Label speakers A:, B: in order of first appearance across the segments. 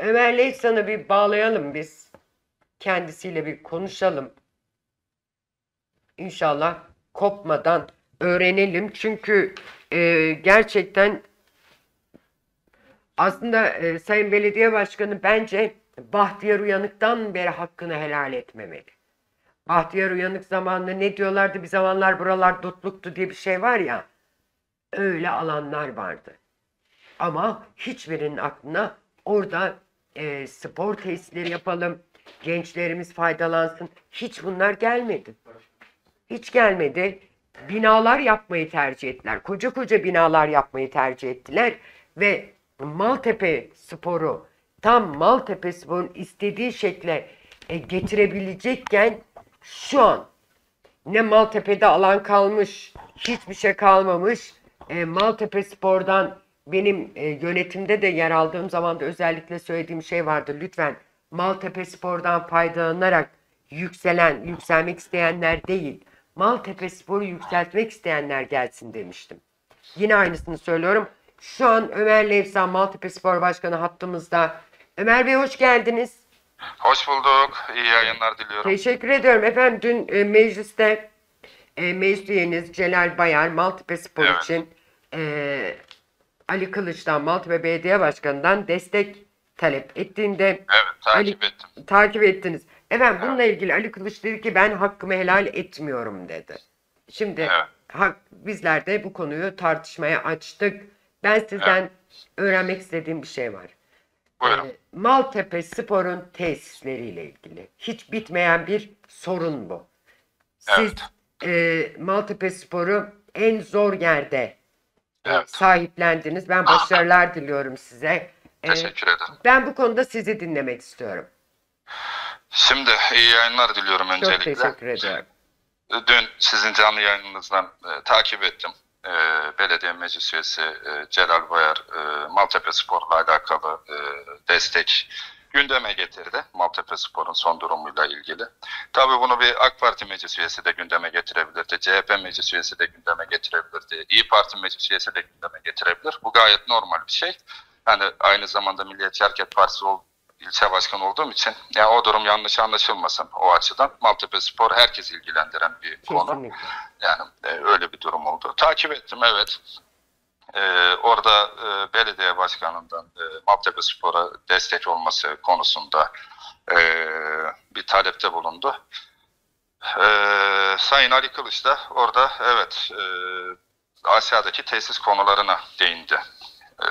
A: Ömer'le sana bir bağlayalım biz. Kendisiyle bir konuşalım. İnşallah kopmadan öğrenelim. Çünkü e, gerçekten aslında e, Sayın Belediye Başkanı bence Bahtiyar Uyanık'tan beri hakkını helal etmemeli. Bahtiyar Uyanık zamanında ne diyorlardı bir zamanlar buralar dutluktu diye bir şey var ya. Öyle alanlar vardı. Ama hiçbirinin aklına orada e, spor tesisleri yapalım, gençlerimiz faydalansın. Hiç bunlar gelmedi. Hiç gelmedi. Binalar yapmayı tercih ettiler. Koca koca binalar yapmayı tercih ettiler. Ve Maltepe sporu tam Maltepe sporun istediği şekle e, getirebilecekken şu an ne Maltepe'de alan kalmış, hiçbir şey kalmamış. E, Maltepe Spor'dan benim e, yönetimde de yer aldığım zaman da özellikle söylediğim şey vardı. Lütfen Maltepe Spor'dan faydalanarak yükselen, yükselmek isteyenler değil, Maltepe Spor'u yükseltmek isteyenler gelsin demiştim. Yine aynısını söylüyorum. Şu an Ömer Levsan Maltepe Spor Başkanı hattımızda. Ömer Bey hoş geldiniz.
B: Hoş bulduk. İyi yayınlar diliyorum.
A: Teşekkür ediyorum. Efendim dün e, mecliste e, meclis üyeniz Celal Bayar Maltepe Spor
B: Evet.
A: için e, Ali Kılıç'tan Maltepe Belediye Başkanı'ndan destek talep ettiğinde
B: Evet, takip
A: Ali-
B: ettim.
A: takip ettiniz. Efendim bununla ilgili Ali Kılıç dedi ki ben hakkımı helal etmiyorum dedi. Şimdi
B: Evet.
A: hak, bizler de bu konuyu tartışmaya açtık. Ben sizden öğrenmek istediğim bir şey var.
B: Buyurun.
A: Ee, Maltepe Spor'un tesisleriyle ilgili. Hiç bitmeyen bir sorun bu. Siz e, Maltepe Spor'u en zor yerde
B: Evet.
A: sahiplendiniz. Ben başarılar diliyorum size. Ee,
B: Teşekkür ederim.
A: ben bu konuda sizi dinlemek istiyorum.
B: Şimdi iyi yayınlar diliyorum
A: Çok
B: öncelikle.
A: teşekkür ediyorum.
B: Dün sizin canlı yayınınızdan e, takip ettim. E, belediye meclis üyesi e, Celal Bayar e, Maltepe Spor'la alakalı e, destek gündeme getirdi. Maltepe Spor'un son durumuyla ilgili. Tabii bunu bir AK Parti meclis üyesi de gündeme getirebilirdi. CHP meclis üyesi de gündeme getirebilirdi. İyi Parti meclis üyesi de gündeme getirebilir. Bu gayet normal bir şey. Yani aynı zamanda Milliyetçi Hareket Partisi ol, ilçe başkanı olduğum için yani o durum yanlış anlaşılmasın o açıdan. Maltepe Spor herkes ilgilendiren bir konu.
A: Kesinlikle.
B: Yani e, öyle bir durum oldu. Takip ettim evet. E, orada e, belediye başkanından e, Maltepe Spor'a destek olması konusunda e, bir talepte bulundu. E, Sayın Ali Kılıç da orada evet e, aşağıdaki tesis konularına değindi. E,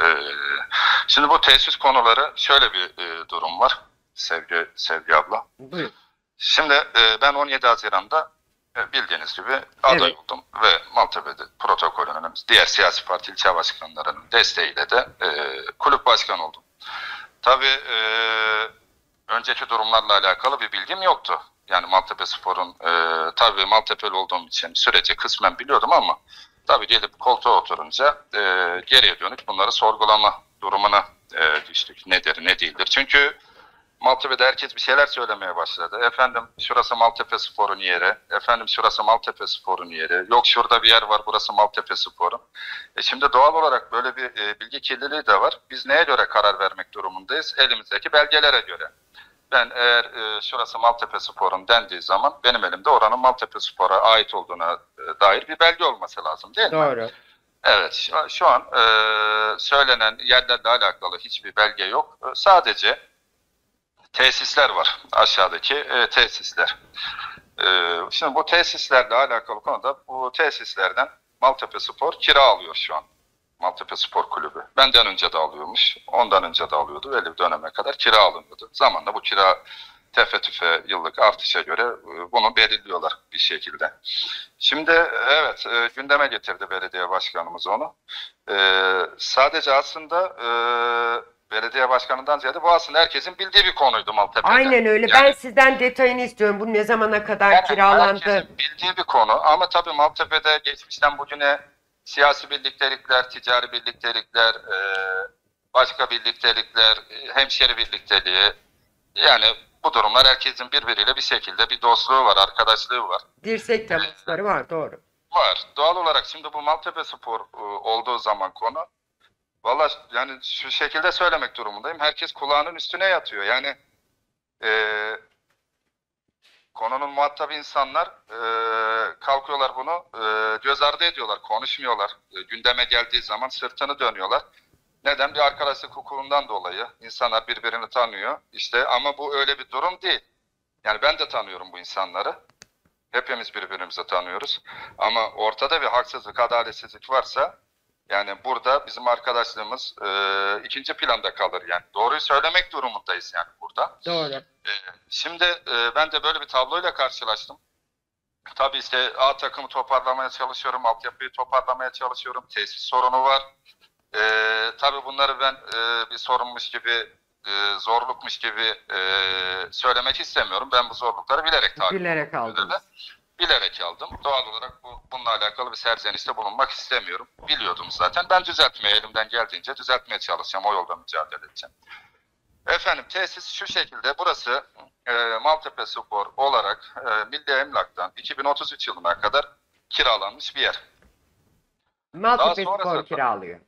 B: şimdi bu tesis konuları şöyle bir e, durum var Sevgi, Sevgi abla.
A: Buyurun.
B: Şimdi e, ben 17 Haziran'da e, bildiğiniz gibi aday
A: Evet.
B: oldum ve Maltepe'de protokolünün diğer siyasi parti ilçe başkanlarının desteğiyle de e, kulüp başkanı oldum. Tabii e, önceki durumlarla alakalı bir bilgim yoktu. Yani Maltepe Spor'un e, tabii Maltepe'li olduğum için süreci kısmen biliyordum ama tabii gelip koltuğa oturunca e, geriye dönük bunları sorgulama durumuna e, düştük. Nedir ne değildir. Çünkü Maltepe'de herkes bir şeyler söylemeye başladı. Efendim şurası Maltepe Spor'un yeri. Efendim şurası Maltepe Spor'un yeri. Yok şurada bir yer var burası Maltepe Spor'un. E şimdi doğal olarak böyle bir e, bilgi kirliliği de var. Biz neye göre karar vermek durumundayız? Elimizdeki belgelere göre. Ben eğer e, şurası Maltepe Spor'un dendiği zaman benim elimde oranın Maltepe Spor'a ait olduğuna e, dair bir belge olması lazım değil mi?
A: Doğru.
B: Evet, şu, şu an e, söylenen yerlerle alakalı hiçbir belge yok. E, sadece tesisler var, aşağıdaki e, tesisler. E, şimdi bu tesislerle alakalı konuda bu tesislerden Maltepe Spor kira alıyor şu an. Maltepe Spor Kulübü. Benden önce de alıyormuş, ondan önce de alıyordu. Belli bir döneme kadar kira alınıyordu. Zamanla bu kira tefe yıllık artışa göre e, bunu belirliyorlar bir şekilde. Şimdi evet e, gündeme getirdi belediye başkanımız onu. E, sadece aslında e, belediye başkanından ziyade bu aslında herkesin bildiği bir konuydu Maltepe'de.
A: Aynen öyle.
B: Yani-
A: Ben sizden detayını istiyorum. Bu ne zamana kadar
B: yani
A: kiralandı?
B: Herkesin bildiği bir konu ama tabii Maltepe'de geçmişten bugüne siyasi birliktelikler, ticari birliktelikler, e, başka birliktelikler, e, hemşeri birlikteliği yani bu durumlar herkesin birbiriyle bir şekilde bir dostluğu var, arkadaşlığı var.
A: Dirsek temasları var. Doğru.
B: Var. Doğal olarak şimdi bu Maltepe Spor e, olduğu zaman konu Valla yani şu şekilde söylemek durumundayım. Herkes kulağının üstüne yatıyor. Yani eee, konunun muhatabı insanlar eee, kalkıyorlar bunu eee, göz ardı ediyorlar, konuşmuyorlar. E, gündeme geldiği zaman sırtını dönüyorlar. Neden? Bir arkadaşlık hukukundan dolayı. İnsanlar birbirini tanıyor. İşte ama bu öyle bir durum değil. Yani ben de tanıyorum bu insanları. Hepimiz birbirimizi tanıyoruz. Ama ortada bir haksızlık, adaletsizlik varsa yani burada bizim arkadaşlığımız e, ikinci planda kalır yani. Doğruyu söylemek durumundayız yani burada.
A: Doğru.
B: E, şimdi e, ben de böyle bir tabloyla karşılaştım. Tabii işte A takımı toparlamaya çalışıyorum, altyapıyı toparlamaya çalışıyorum. Tesis sorunu var. E, tabii bunları ben e, bir sorunmuş gibi, e, zorlukmuş gibi e, söylemek istemiyorum. Ben bu zorlukları bilerek takip
A: Bilerek aldınız.
B: Bilerek aldım. Doğal olarak bu, bununla alakalı bir serzenişte bulunmak istemiyorum. Biliyordum zaten. Ben düzeltmeye elimden geldiğince düzeltmeye çalışacağım. O yolda mücadele edeceğim. Efendim tesis şu şekilde. Burası e, Maltepe Spor olarak e, Milli Emlak'tan 2033 yılına kadar kiralanmış bir yer.
A: Maltepe
B: Daha
A: Spor kiralıyor.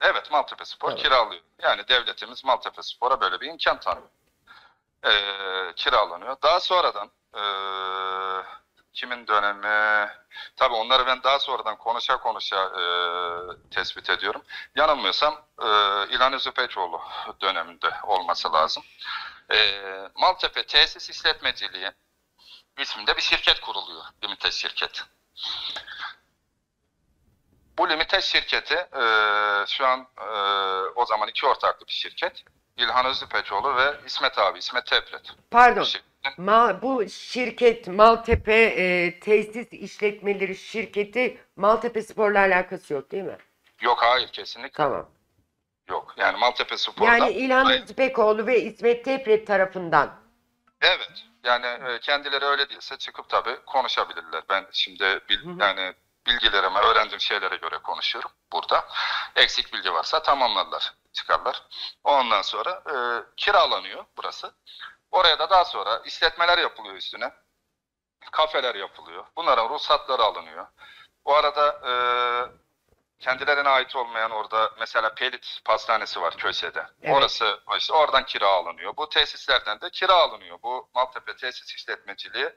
B: Evet Maltepe Spor
A: Evet.
B: kiralıyor. Yani devletimiz Maltepe Spor'a böyle bir imkan tanıyor. Ee, kiralanıyor. Daha sonradan ee, kimin dönemi tabii onları ben daha sonradan konuşa konuşa ee, tespit ediyorum. Yanılmıyorsam ee, İlhan Özüpeçoğlu döneminde olması lazım. Ee, Maltepe Tesis İşletmeciliği isminde bir şirket kuruluyor. Limited şirket. Bu limited şirketi e, şu an e, o zaman iki ortaklı bir şirket. İlhan Özlüpeçoğlu ve İsmet abi, İsmet Tepret.
A: Pardon.
B: Şirketin-
A: Ma bu şirket Maltepe e, Tesis İşletmeleri Şirketi Maltepe Spor'la alakası yok değil mi?
B: Yok hayır kesinlikle
A: Tamam.
B: yok. Yani Maltepe Spor'da.
A: Yani İlhan
B: Hayır.
A: Özbekoğlu ve İsmet Tepret tarafından.
B: Evet. Yani e, kendileri öyle değilse çıkıp tabii konuşabilirler. Ben şimdi bil,
A: Hı hı.
B: yani bilgilerime, öğrendiğim şeylere göre konuşuyorum burada. Eksik bilgi varsa tamamlarlar, çıkarlar. Ondan sonra e, kiralanıyor burası. Oraya da daha sonra işletmeler yapılıyor üstüne. Kafeler yapılıyor. Bunların ruhsatları alınıyor. Bu arada e, kendilerine ait olmayan orada mesela Pelit Pastanesi var köşede.
A: Evet.
B: Orası işte oradan kira alınıyor. Bu tesislerden de kira alınıyor. Bu Maltepe Tesis İşletmeciliği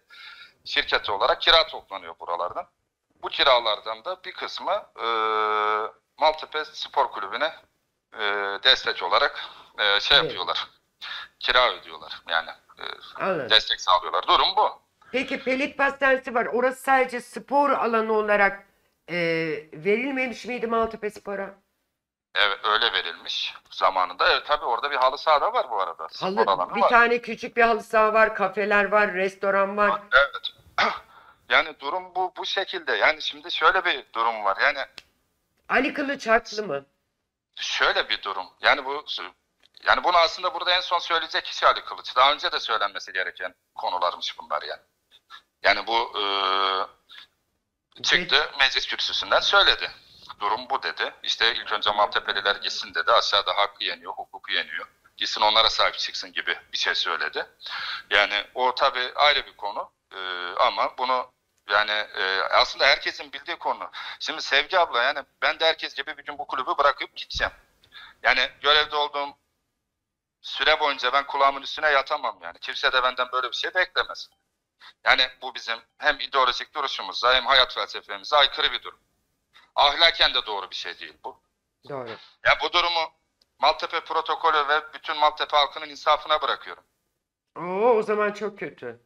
B: şirketi olarak kira toplanıyor buralardan. Bu kiralardan da bir kısmı e, Maltepe Spor Kulübü'ne e, destek olarak e, şey
A: Evet.
B: yapıyorlar. Kira ödüyorlar. Yani e,
A: Anladım.
B: destek sağlıyorlar. Durum bu.
A: Peki Pelit Pastanesi var. Orası sadece spor alanı olarak e, verilmemiş miydi Maltepe Spor'a?
B: Evet öyle verilmiş zamanında. Evet tabii orada bir halı saha da var bu arada.
A: Halı, bir
B: var.
A: tane küçük bir halı saha var, kafeler var, restoran var.
B: Evet. Yani durum bu bu şekilde. Yani şimdi şöyle bir durum var. Yani
A: Ali Kılıç haklı mı?
B: şöyle bir durum. Yani bu yani bunu aslında burada en son söyleyecek kişi Ali Kılıç. Daha önce de söylenmesi gereken konularmış bunlar yani. Yani bu e, çıktı meclis kürsüsünden söyledi. Durum bu dedi. İşte ilk önce Maltepeliler gitsin dedi. Aşağıda hakkı yeniyor, hukuku yeniyor. Gitsin onlara sahip çıksın gibi bir şey söyledi. Yani o tabii ayrı bir konu. E, ama bunu yani e, aslında herkesin bildiği konu. Şimdi Sevgi abla yani ben de herkes gibi bir gün bu kulübü bırakıp gideceğim. Yani görevde olduğum süre boyunca ben kulağımın üstüne yatamam yani. Kimse de benden böyle bir şey beklemez. Yani bu bizim hem ideolojik duruşumuza hem hayat felsefemize aykırı bir durum. Ahlaken de doğru bir şey değil bu.
A: Doğru.
B: Ya bu durumu Maltepe protokolü ve bütün Maltepe halkının insafına bırakıyorum.
A: Oo, o zaman çok kötü.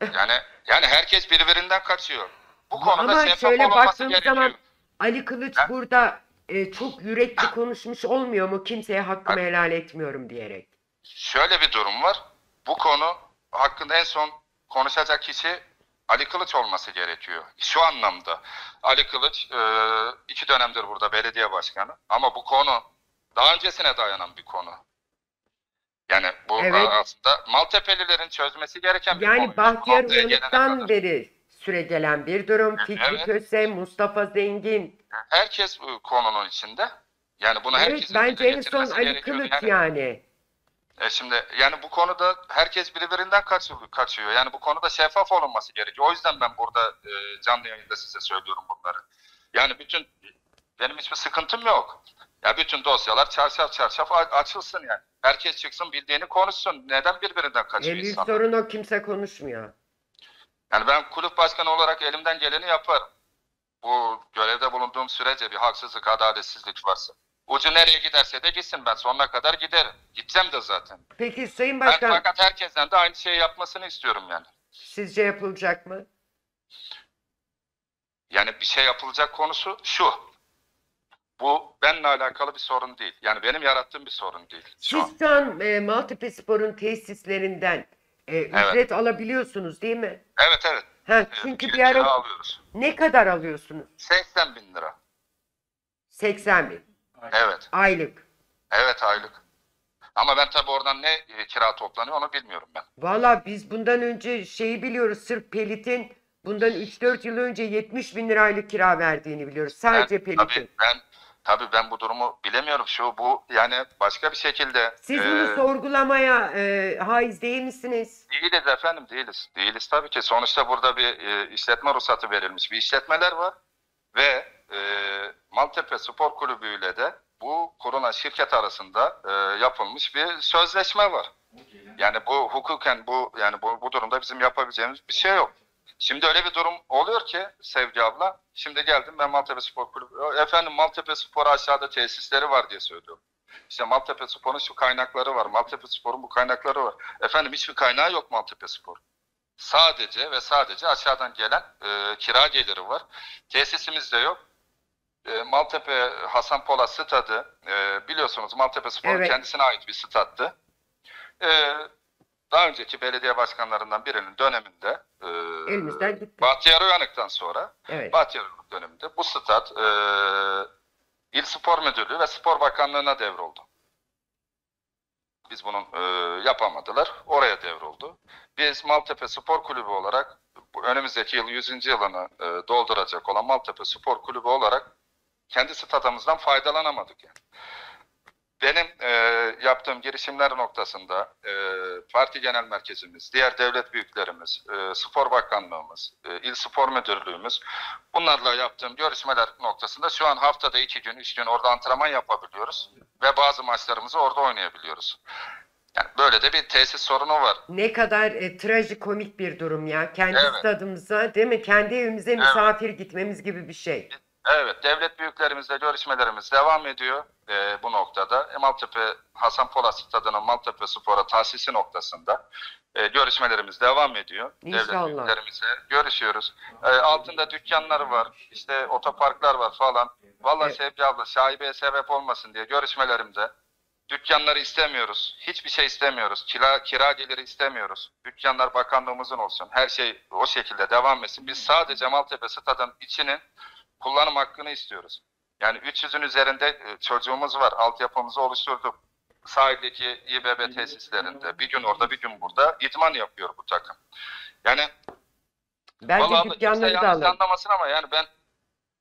B: Yani yani herkes birbirinden kaçıyor. Bu konuda
A: Ama
B: şeffaf
A: şöyle
B: olunması
A: baktığımız
B: gerekiyor.
A: zaman Ali Kılıç
B: Ha?
A: burada e, çok yürekli konuşmuş olmuyor mu? Kimseye hakkımı
B: Ha?
A: helal etmiyorum diyerek.
B: Şöyle bir durum var. Bu konu hakkında en son konuşacak kişi Ali Kılıç olması gerekiyor. Şu anlamda Ali Kılıç e, iki dönemdir burada belediye başkanı ama bu konu daha öncesine dayanan bir konu. Yani bu
A: Evet.
B: aslında Maltepelilerin çözmesi gereken bir konu.
A: Yani Bahtiyar Uyanık'tan beri süre gelen bir durum. Fikri
B: Evet.
A: Köse, Mustafa Zengin.
B: Herkes bu konunun içinde. Yani bunu
A: Evet
B: herkesin
A: bence en son Ali. Kılıç
B: Yani-
A: yani.
B: E şimdi yani bu konuda herkes birbirinden kaçıyor, kaçıyor. Yani bu konuda şeffaf olunması gerekiyor. O yüzden ben burada e, canlı yayında size söylüyorum bunları. Yani bütün benim hiçbir sıkıntım yok. Ya bütün dosyalar çarşaf çarşaf açılsın yani. Herkes çıksın bildiğini konuşsun. Neden birbirinden kaçıyor
A: En büyük
B: insan?
A: sorun o kimse konuşmuyor.
B: Yani ben kulüp başkanı olarak elimden geleni yaparım. Bu görevde bulunduğum sürece bir haksızlık, adaletsizlik varsa. Ucu nereye giderse de gitsin ben sonuna kadar giderim. Gideceğim de zaten.
A: Peki Sayın
B: Ben
A: Başkan
B: fakat herkesten de aynı şeyi yapmasını istiyorum yani.
A: sizce yapılacak mı?
B: Yani bir şey yapılacak konusu şu. Bu benimle alakalı bir sorun değil. Yani benim yarattığım bir sorun değil. Şu an.
A: Siz şu an e, Maltepe Spor'un tesislerinden e, ücret alabiliyorsunuz değil mi?
B: Evet evet.
A: Ha,
B: Evet,
A: çünkü
B: kira-
A: bir ara
B: kira alıyoruz.
A: ne kadar alıyorsunuz?
B: 80 bin lira.
A: 80 bin
B: Evet.
A: aylık.
B: Evet aylık. Ama ben tabii oradan ne e, kira toplanıyor onu bilmiyorum ben.
A: Valla biz bundan önce şeyi biliyoruz. Sırf Pelit'in bundan 3-4 yıl önce 70 bin lira aylık kira verdiğini biliyoruz. Sadece
B: ben,
A: Pelit'in.
B: tabii ben tabii ben bu durumu bilemiyorum. Şu bu yani başka bir şekilde
A: Siz
B: e,
A: bunu sorgulamaya e, haiz değil misiniz?
B: değiliz efendim değiliz. Değiliz tabii ki. Sonuçta burada bir e, işletme ruhsatı verilmiş bir işletmeler var ve e, Maltepe Spor Kulübü ile de bu kurulan şirket arasında e, yapılmış bir sözleşme var. Yani bu hukuken bu yani bu, bu durumda bizim yapabileceğimiz bir şey yok. Şimdi öyle bir durum oluyor ki Sevgi abla. Şimdi geldim ben Maltepe Spor Kulübü. Efendim Maltepe Spor aşağıda tesisleri var diye söylüyorum. İşte Maltepe Spor'un şu kaynakları var. Maltepe Spor'un bu kaynakları var. Efendim hiçbir kaynağı yok Maltepe Spor. Sadece ve sadece aşağıdan gelen e, kira geliri var. Tesisimiz de yok. E, Maltepe Hasan Polat stadı e, biliyorsunuz Maltepe Spor'un
A: Evet.
B: kendisine ait bir stattı. E, daha önceki belediye başkanlarından birinin döneminde e,
A: Elimizden gitti.
B: Bahtiyar Uyanık'tan sonra
A: Evet.
B: Bahtiyar Uyanık döneminde bu stat e, İl Spor Müdürlüğü ve Spor Bakanlığı'na devroldu. Biz bunu e, yapamadılar. Oraya devroldu. Biz Maltepe Spor Kulübü olarak önümüzdeki yıl 100. yılını e, dolduracak olan Maltepe Spor Kulübü olarak kendi stadımızdan faydalanamadık yani. Benim e, yaptığım girişimler noktasında e, parti genel merkezimiz, diğer devlet büyüklerimiz, e, spor bakanlığımız, e, il spor müdürlüğümüz bunlarla yaptığım görüşmeler noktasında şu an haftada iki gün, üç gün orada antrenman yapabiliyoruz ve bazı maçlarımızı orada oynayabiliyoruz. Yani böyle de bir tesis sorunu var.
A: Ne kadar e, trajikomik bir durum ya. Kendi
B: Evet.
A: stadımıza değil mi? Kendi evimize misafir gitmemiz gibi bir şey.
B: Evet, devlet büyüklerimizle görüşmelerimiz devam ediyor e, bu noktada. E, Maltepe Hasan Polat Stadı'nın Maltepe Spor'a tahsisi noktasında e, görüşmelerimiz devam ediyor.
A: İnşallah.
B: Devlet büyüklerimizle görüşüyoruz. E, altında dükkanları var, işte otoparklar var falan. Vallahi
A: Evet.
B: Sevgi abla şaibeye sebep olmasın diye görüşmelerimde dükkanları istemiyoruz. Hiçbir şey istemiyoruz. Kira, kira geliri istemiyoruz. Dükkanlar bakanlığımızın olsun. Her şey o şekilde devam etsin. Biz sadece Maltepe Stadı'nın içinin kullanım hakkını istiyoruz. Yani 300'ün üzerinde e, çocuğumuz var. Altyapımızı oluşturduk. Sahildeki İBB tesislerinde bir gün orada bir gün burada idman yapıyor bu takım. Yani
A: Bence dükkanları da alalım.
B: anlamasın ama yani ben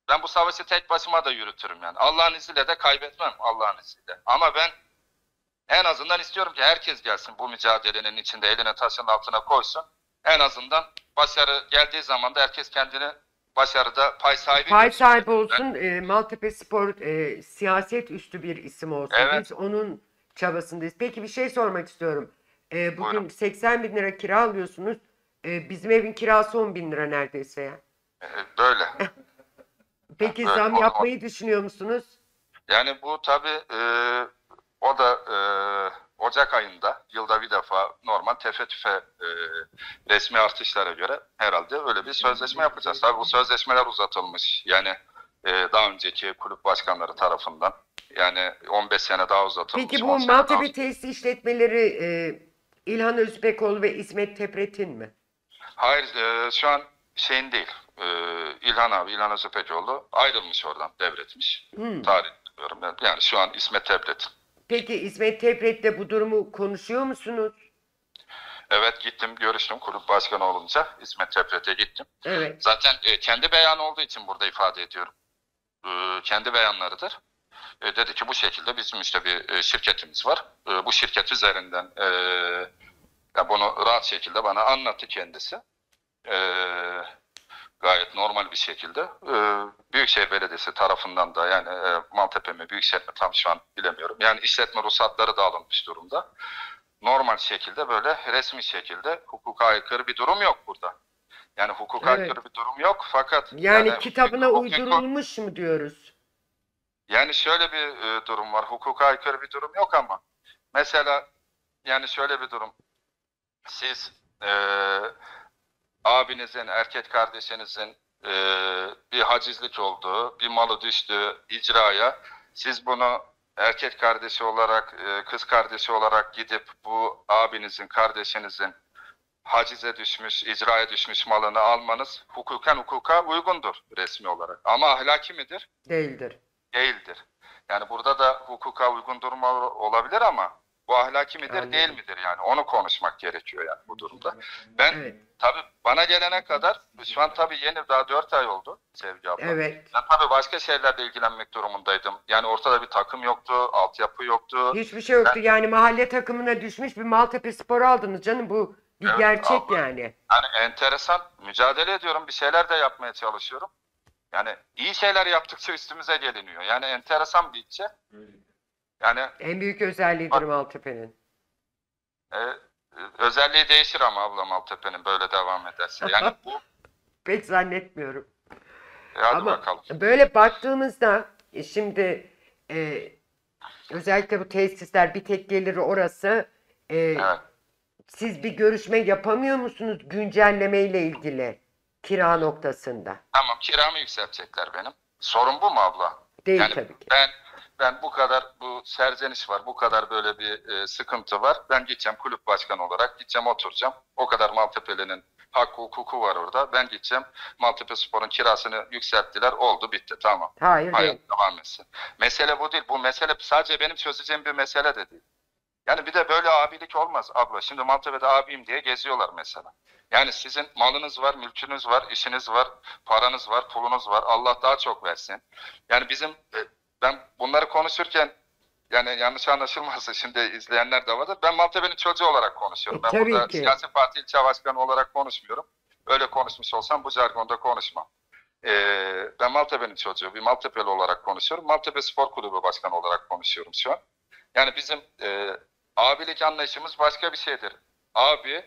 B: ben bu savaşı tek başıma da yürütürüm yani. Allah'ın izniyle de kaybetmem Allah'ın izniyle. Ama ben en azından istiyorum ki herkes gelsin bu mücadelenin içinde elini taşın altına koysun. En azından başarı geldiği zaman da herkes kendini başarıda pay sahibi
A: Pay sahibi olsun. E, Maltepe Spor e, siyaset üstü bir isim olsun.
B: Evet.
A: Biz onun çabasındayız. Peki bir şey sormak istiyorum. E, bugün
B: Buyurun.
A: 80 bin lira kira alıyorsunuz. E, bizim evin kirası 10 bin lira neredeyse ya.
B: Ee, Böyle.
A: Peki
B: Evet,
A: zam
B: o- o-
A: yapmayı düşünüyor musunuz?
B: Yani bu tabii e, o da e, Ocak ayında yılda bir defa normal tefe tüfe e, resmi artışlara göre herhalde öyle bir sözleşme yapacağız. Tabii bu sözleşmeler uzatılmış. Yani e, daha önceki kulüp başkanları tarafından. Yani 15 sene daha uzatılmış.
A: Peki
B: 10
A: bu Maltepe tesis işletmeleri e, İlhan Özbekoğlu ve İsmet Tepret'in mi?
B: Hayır e, şu an şeyin değil. E, İlhan abi, İlhan Özöpecoğlu ayrılmış oradan, devretmiş.
A: Hmm.
B: Tarih diyorum. Yani şu an İsmet Tebret.
A: Peki İsmet Tepret'le bu durumu konuşuyor musunuz?
B: Evet gittim görüştüm kulüp başkanı olunca İsmet Tebret'e gittim.
A: Evet.
B: Zaten e, kendi beyanı olduğu için burada ifade ediyorum. E, kendi beyanlarıdır. E, dedi ki bu şekilde bizim işte bir e, şirketimiz var. E, bu şirket üzerinden e, ya bunu rahat şekilde bana anlattı kendisi. E, gayet normal bir şekilde. E, Büyükşehir Belediyesi tarafından da yani e, Maltepe mi Büyükşehir mi tam şu an bilemiyorum. Yani işletme ruhsatları da alınmış durumda. Normal şekilde böyle resmi şekilde hukuka aykırı bir durum yok burada. Yani hukuka
A: Evet.
B: aykırı bir durum yok fakat
A: Yani kitabına
B: hukuki-
A: uydurulmuş mu diyoruz?
B: Yani şöyle bir e, durum var. Hukuka aykırı bir durum yok ama mesela yani şöyle bir durum. Siz e, abinizin, erkek kardeşinizin e, bir hacizlik olduğu, bir malı düştüğü icraya siz bunu erkek kardeşi olarak, e, kız kardeşi olarak gidip bu abinizin, kardeşinizin hacize düşmüş, icraya düşmüş malını almanız hukuken hukuka uygundur resmi olarak. Ama ahlaki midir?
A: Değildir.
B: değildir. Yani burada da hukuka uygun olabilir ama bu ahlaki midir
A: Anladım.
B: değil midir yani onu konuşmak gerekiyor yani bu durumda. Ben
A: Evet.
B: tabii bana gelene kadar şu an tabii yeni daha 4 ay oldu Sevgi abla.
A: Evet.
B: Ben tabii başka şeylerle ilgilenmek durumundaydım. Yani ortada bir takım yoktu, altyapı yoktu.
A: Hiçbir şey yoktu. Yani mahalle takımına düşmüş bir Maltepe Spor aldınız canım. Bu bir
B: Evet,
A: gerçek
B: abla.
A: yani.
B: Yani enteresan mücadele ediyorum, bir şeyler de yapmaya çalışıyorum. Yani iyi şeyler yaptıkça üstümüze geliniyor. Yani enteresan bir ilçe. Yani
A: En büyük özelliğidir Maltepe'nin.
B: Ee, özelliği değişir ama abla Maltepe'nin böyle devam ederse. Yani bu
A: Pek zannetmiyorum.
B: e, hadi
A: Ama
B: bakalım.
A: böyle baktığımızda e, şimdi e, özellikle bu tesisler bir tek geliri orası. E,
B: Evet.
A: Siz bir görüşme yapamıyor musunuz güncelleme ile ilgili kira noktasında?
B: Tamam kiramı yükseltecekler benim. Sorun bu mu abla?
A: Değil
B: yani
A: tabii ki.
B: ben ben bu kadar bu serzeniş var, bu kadar böyle bir e, sıkıntı var. Ben gideceğim kulüp başkanı olarak gideceğim oturacağım. O kadar Maltepe'linin hakkı hukuku var orada. Ben gideceğim Maltepe Spor'un kirasını yükselttiler. Oldu bitti tamam.
A: Hayır
B: Hayat
A: değil.
B: devam etsin. Mesele bu değil. Bu mesele sadece benim çözeceğim bir mesele de değil. Yani bir de böyle abilik olmaz abla. Şimdi Maltepe'de abiyim diye geziyorlar mesela. Yani sizin malınız var, mülkünüz var, işiniz var, paranız var, pulunuz var. Allah daha çok versin. Yani bizim e, ben bunları konuşurken yani yanlış anlaşılmasın şimdi izleyenler de vardır. Ben Maltepe'nin çocuğu olarak konuşuyorum.
A: E,
B: Ben burada
A: ki.
B: siyasi parti ilçe başkanı olarak konuşmuyorum. Öyle konuşmuş olsam bu jargonda konuşmam. Ee, ben Maltepe'nin çocuğu, bir Maltepe'li olarak konuşuyorum. Maltepe Spor Kulübü Başkanı olarak konuşuyorum şu an. Yani bizim e, abilik anlayışımız başka bir şeydir. Abi,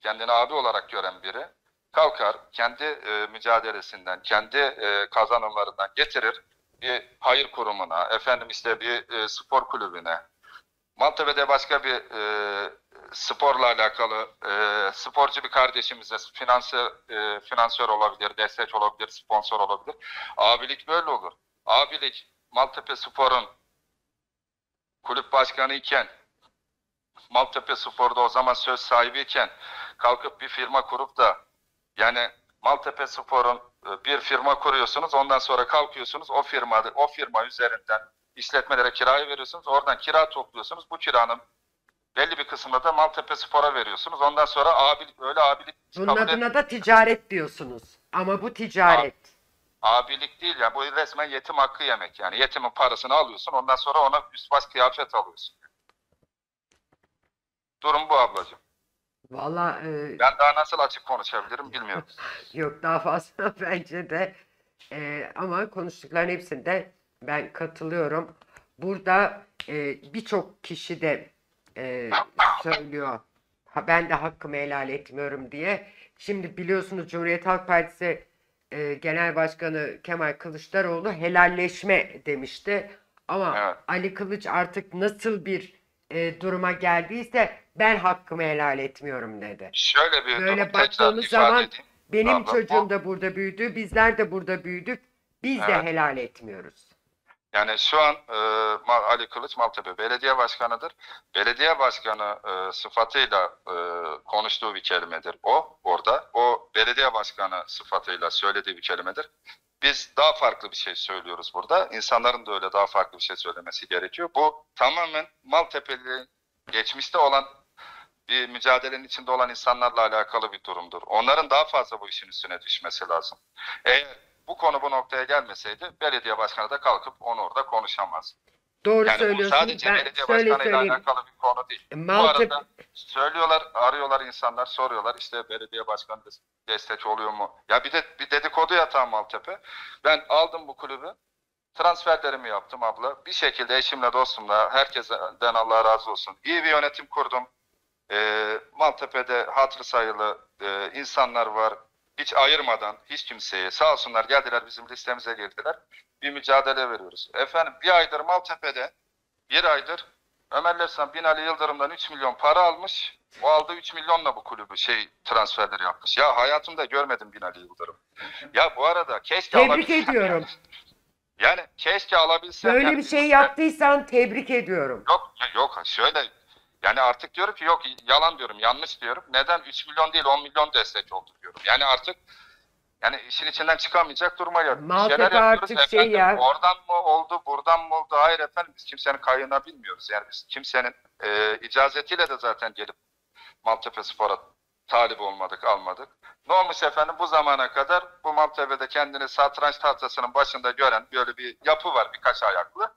B: kendini abi olarak gören biri kalkar, kendi e, mücadelesinden, kendi e, kazanımlarından getirir bir hayır kurumuna, efendim işte bir e, spor kulübüne, Maltepe'de başka bir e, sporla alakalı e, sporcu bir kardeşimize finansör, e, finansör olabilir, destek olabilir, sponsor olabilir. Abilik böyle olur. Abilik Maltepe Spor'un kulüp başkanı iken Maltepe Spor'da o zaman söz sahibiyken kalkıp bir firma kurup da yani Maltepe Spor'un bir firma kuruyorsunuz ondan sonra kalkıyorsunuz o firma o firma üzerinden işletmelere kirayı veriyorsunuz oradan kira topluyorsunuz bu kiranın belli bir kısmını da Maltepe Spor'a veriyorsunuz ondan sonra abilik öyle abilik
A: Bunun adına da ticaret diyorsunuz. Ama bu ticaret.
B: Abilik değil ya bu resmen yetim hakkı yemek yani yetimin parasını alıyorsun ondan sonra ona üst baş kıyafet alıyorsun. Durum bu ablacığım.
A: Valla e,
B: Ben daha nasıl açık konuşabilirim bilmiyorum.
A: yok daha fazla bence de. E, ama konuştukların hepsinde ben katılıyorum. Burada e, birçok kişi de e, söylüyor. Ha, ben de hakkımı helal etmiyorum diye. Şimdi biliyorsunuz Cumhuriyet Halk Partisi e, Genel Başkanı Kemal Kılıçdaroğlu helalleşme demişti. Ama
B: Evet.
A: Ali Kılıç artık nasıl bir e, duruma geldiyse ben hakkımı helal etmiyorum dedi.
B: Şöyle bir
A: Böyle baktığımız zaman
B: edeyim.
A: benim
B: Abla,
A: çocuğum da burada büyüdü, bizler de burada büyüdük. Biz de
B: Evet.
A: helal etmiyoruz.
B: Yani şu an e, Ali Kılıç Maltepe Belediye Başkanı'dır. Belediye Başkanı e, sıfatıyla e, konuştuğu bir kelimedir o orada. O belediye başkanı sıfatıyla söylediği bir kelimedir. Biz daha farklı bir şey söylüyoruz burada. İnsanların da öyle daha farklı bir şey söylemesi gerekiyor. Bu tamamen Maltepe'li geçmişte olan bir mücadelenin içinde olan insanlarla alakalı bir durumdur. Onların daha fazla bu işin üstüne düşmesi lazım. Eğer bu konu bu noktaya gelmeseydi belediye başkanı da kalkıp onu orada konuşamaz.
A: Doğru
B: Yani bu
A: söylüyorsun.
B: sadece
A: ben
B: belediye
A: şöyle
B: başkanıyla
A: söyleyeyim.
B: alakalı bir konu değil. Bu
A: Maltepe
B: arada söylüyorlar, arıyorlar insanlar, soruyorlar işte belediye başkanı des- destek oluyor mu? Ya bir de bir dedikodu yatağı Maltepe. Ben aldım bu kulübü. Transferlerimi yaptım abla. Bir şekilde eşimle, dostumla, herkesten Allah razı olsun. İyi bir yönetim kurdum. Ee, Maltepe'de hatırı sayılı e, insanlar var. Hiç ayırmadan hiç kimseye sağ olsunlar geldiler bizim listemize girdiler. Bir mücadele veriyoruz. Efendim bir aydır Maltepe'de bir aydır Ömer Lefsan Binali Yıldırım'dan 3 milyon para almış. O aldığı 3 milyonla bu kulübü şey transferleri yapmış. Ya hayatımda görmedim Binali Yıldırım. Ya bu arada keşke
A: tebrik
B: alabilsem.
A: ediyorum.
B: Yani keşke alabilsem.
A: Böyle
B: Yani
A: bir şey yaptıysan tebrik ediyorum.
B: Yok yok şöyle yani artık diyorum ki yok yalan diyorum yanlış diyorum. Neden 3 milyon değil 10 milyon destek oldu diyorum. Yani artık yani işin içinden çıkamayacak duruma geldik. Bir
A: Maltepe artık şey
B: Efendim,
A: ya-
B: Oradan mı oldu buradan mı oldu hayır efendim biz kimsenin kayığına bilmiyoruz. Yani biz kimsenin e, icazetiyle de zaten gelip Maltepe Spor'a talip olmadık almadık. Ne olmuş efendim bu zamana kadar bu Maltepe'de kendini satranç tahtasının başında gören böyle bir yapı var birkaç ayaklı.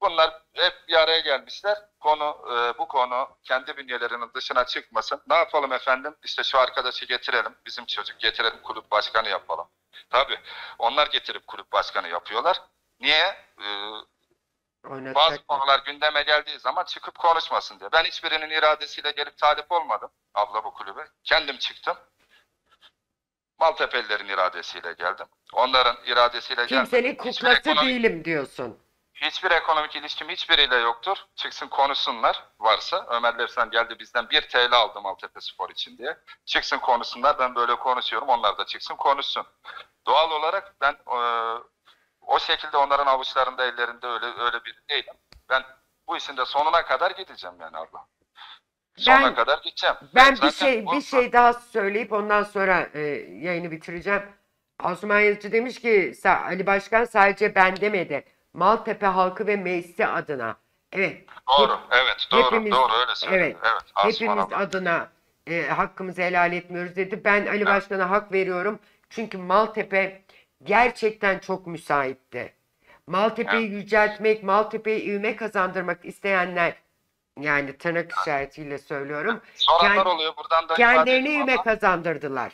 B: Bunlar hep bir araya gelmişler. Konu e, bu konu kendi bünyelerinin dışına çıkmasın. Ne yapalım efendim? İşte şu arkadaşı getirelim. Bizim çocuk getirelim kulüp başkanı yapalım. Tabii. Onlar getirip kulüp başkanı yapıyorlar. Niye? Ee, bazı
A: Oynatacak.
B: konular gündeme geldiği zaman çıkıp konuşmasın diye. Ben hiçbirinin iradesiyle gelip talip olmadım abla bu kulübe. Kendim çıktım. Maltepelilerin iradesiyle geldim. Onların iradesiyle geldim.
A: Kimsenin
B: Hiçbir
A: kuklası
B: ekonomik-
A: değilim diyorsun.
B: Hiçbir ekonomik ilişkim hiçbiriyle yoktur. Çıksın konuşsunlar varsa. Ömer Lefsan geldi bizden 1 TL aldı Maltepe Spor için diye. Çıksın konuşsunlar. Ben böyle konuşuyorum. Onlar da çıksın konuşsun. Doğal olarak ben e, o şekilde onların avuçlarında ellerinde öyle öyle bir değilim. Ben bu işin de sonuna kadar gideceğim yani abla. Sonuna
A: Ben-
B: kadar gideceğim.
A: Ben bir
B: zaten
A: şey
B: bu-
A: bir şey daha söyleyip ondan sonra e, yayını bitireceğim. Asuman Yazıcı demiş ki "Sa- Ali Başkan sadece ben demedi. Maltepe halkı ve meclisi adına. Evet.
B: Doğru,
A: hep-
B: evet, doğru,
A: hepimiz-
B: doğru öyle söyledi.
A: evet,
B: Evet,
A: hepimiz
B: abla.
A: adına e, hakkımızı helal etmiyoruz dedi. Ben Ali Başkan'a hak veriyorum. Çünkü Maltepe gerçekten çok müsaitti. Maltepe'yi yüceltmek, Maltepe'yi ivme kazandırmak isteyenler yani tırnak işaretiyle söylüyorum.
B: Soranlar
A: kend-
B: oluyor. Buradan da
A: Kendilerini ivme kazandırdılar.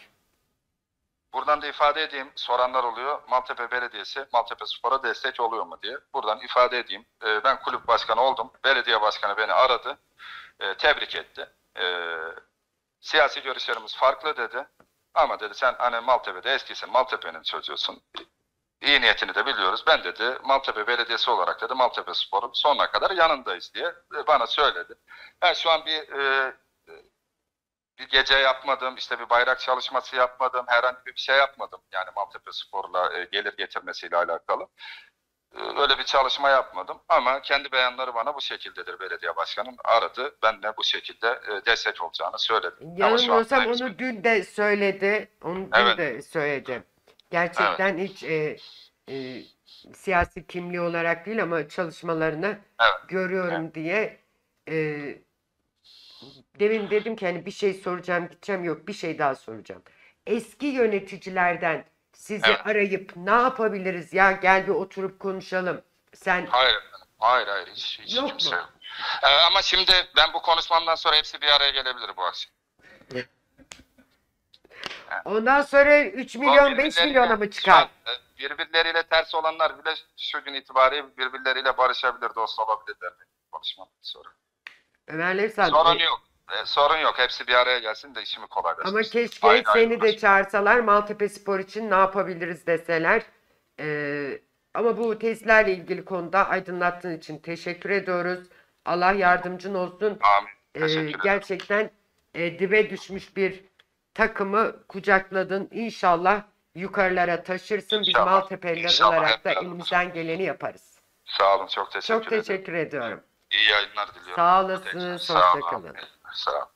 B: Buradan da ifade edeyim. Soranlar oluyor. Maltepe Belediyesi Maltepe Spor'a destek oluyor mu diye. Buradan ifade edeyim. Ee, ben kulüp başkanı oldum. Belediye başkanı beni aradı. Ee, tebrik etti. Ee, siyasi görüşlerimiz farklı dedi. Ama dedi sen hani Maltepe'de eskisin. Maltepe'nin çocuğusun. İyi niyetini de biliyoruz. Ben dedi Maltepe Belediyesi olarak dedi Maltepe Spor'un sonuna kadar yanındayız diye e, bana söyledi. Ben şu an bir e, bir gece yapmadım, işte bir bayrak çalışması yapmadım, herhangi bir şey yapmadım. Yani Maltepe Spor'la e, gelir getirmesiyle alakalı. E, öyle bir çalışma yapmadım ama kendi beyanları bana bu şekildedir belediye başkanım. Aradı, ben de bu şekilde e, destek olacağını söyledim.
A: Yanılmıyorsam onu
B: bir-
A: dün de söyledi. Onu dün
B: Evet.
A: de söyledi. Gerçekten hiç e, e, siyasi kimliği olarak değil ama çalışmalarını
B: Evet.
A: görüyorum diye e, demin dedim ki hani bir şey soracağım gideceğim yok bir şey daha soracağım. Eski yöneticilerden sizi
B: Evet.
A: arayıp ne yapabiliriz ya gel bir oturup konuşalım. Sen
B: Hayır. Hayır hayır hiç, hiç
A: Yok
B: kimse
A: mu?
B: yok. E, ama şimdi ben bu konuşmamdan sonra hepsi bir araya gelebilir bu akşam.
A: ondan sonra 3 milyon 5
B: Birbirleriyle-
A: milyona mı çıkar?
B: Birbirleriyle ters olanlar bile şu gün itibariyle birbirleriyle barışabilir, dost olabilirler. Konuşmamdan sonra.
A: Ömer Levsan,
B: Sorun
A: e,
B: yok. E, sorun yok. Hepsi bir araya gelsin de işimi kolaylaştırsın.
A: Ama keşke
B: ayrı
A: seni de çağırsalar Maltepe Spor için ne yapabiliriz deseler. Ee, ama bu tezlerle ilgili konuda aydınlattığın için teşekkür ediyoruz. Allah yardımcın olsun.
B: Amin.
A: Ee,
B: ederim.
A: gerçekten e, dibe düşmüş bir takımı kucakladın. İnşallah yukarılara taşırsın. Biz
B: İnşallah.
A: Maltepe'liler
B: İnşallah
A: olarak da elimizden geleni yaparız.
B: Sağ olun. Çok teşekkür
A: Çok
B: ederim.
A: teşekkür ediyorum.
B: İyi yayınlar diliyorum.
A: Sağ olasınız,
B: Sağ olun.